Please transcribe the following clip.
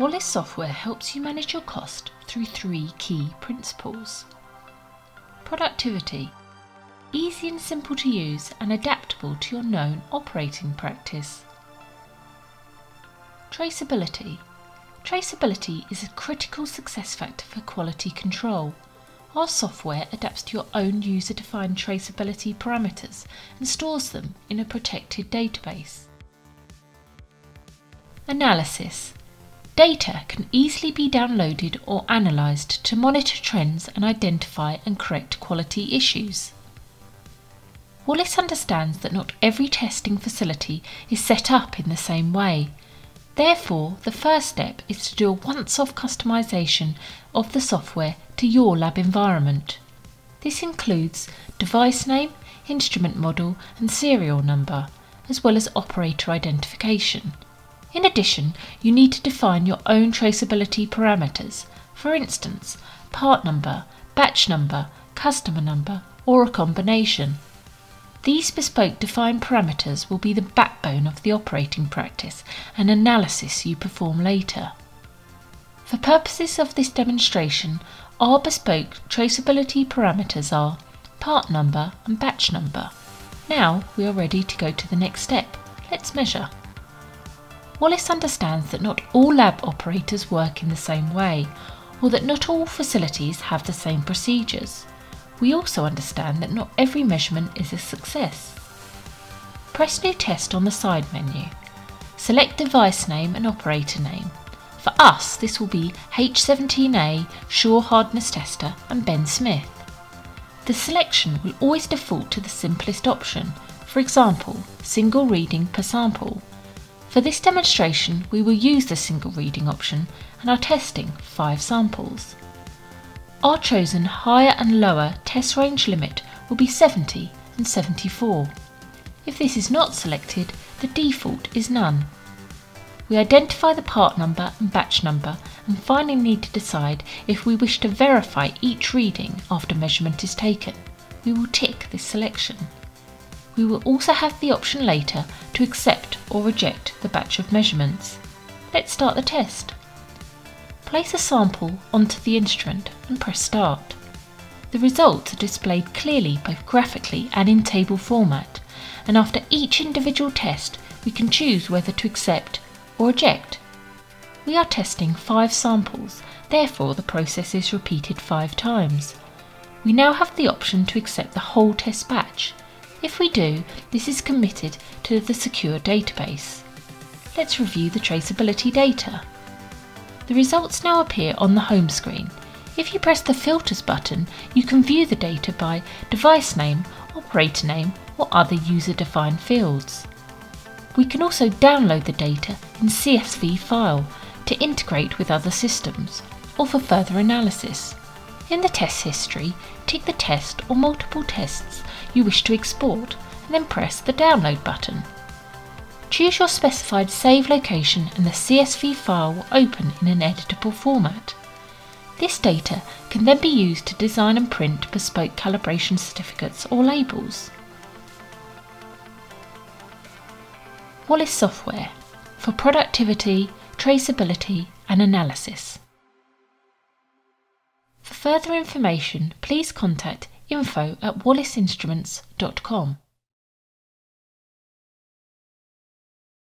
Wallace software helps you manage your cost through three key principles. Productivity. Easy and simple to use and adaptable to your known operating practice. Traceability. Traceability is a critical success factor for quality control. Our software adapts to your own user defined traceability parameters and stores them in a protected database. Analysis Data can easily be downloaded or analysed to monitor trends and identify and correct quality issues. Wallace understands that not every testing facility is set up in the same way. Therefore, the first step is to do a once off customisation of the software to your lab environment. This includes device name, instrument model, and serial number, as well as operator identification. In addition, you need to define your own traceability parameters, for instance, part number, batch number, customer number, or a combination. These bespoke defined parameters will be the backbone of the operating practice and analysis you perform later. For purposes of this demonstration, our bespoke traceability parameters are part number and batch number. Now we are ready to go to the next step. Let's measure. Wallace understands that not all lab operators work in the same way, or that not all facilities have the same procedures. We also understand that not every measurement is a success. Press New Test on the side menu. Select device name and operator name. For us, this will be H17A Shore Hardness Tester and Ben Smith. The selection will always default to the simplest option, for example, single reading per sample. For this demonstration, we will use the single reading option and are testing five samples. Our chosen higher and lower test range limit will be 70 and 74. If this is not selected, the default is none. We identify the part number and batch number and finally need to decide if we wish to verify each reading after measurement is taken. We will tick this selection. We will also have the option later to accept or reject the batch of measurements. Let's start the test. Place a sample onto the instrument and press start. The results are displayed clearly both graphically and in table format, and after each individual test we can choose whether to accept or reject. We are testing five samples, therefore the process is repeated five times. We now have the option to accept the whole test batch. If we do, this is committed to the secure database. Let's review the traceability data. The results now appear on the home screen. If you press the Filters button, you can view the data by device name, operator name, or other user-defined fields. We can also download the data in CSV file to integrate with other systems, or for further analysis. In the test history, tick the test or multiple tests you wish to export, and then press the Download button. Choose your specified save location and the CSV file will open in an editable format. This data can then be used to design and print bespoke calibration certificates or labels. Wallace software for productivity, traceability and analysis. For further information, please contact info at wallaceinstruments.com.